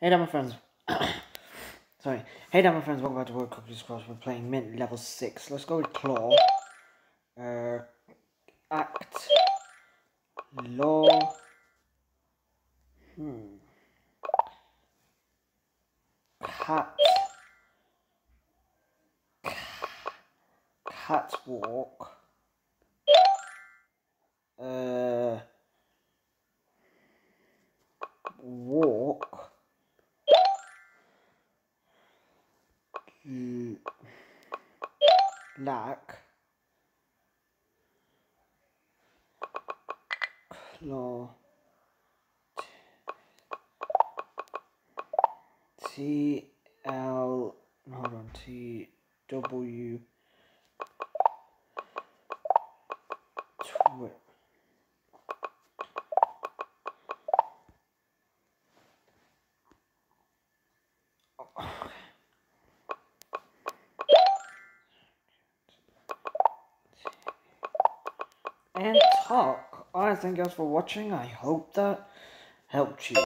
Hey there, my friends. Sorry. Hey there, my friends. Welcome back to Word Cookies Cross. We're playing Mint level 6. Let's go with Claw. Uh, act. Law. Hmm. Cat. Catwalk. Uh. Walk. Mm. lack claw T. L. Hold on. T. W and talk. Alright, thank you guys for watching. I hope that helped you.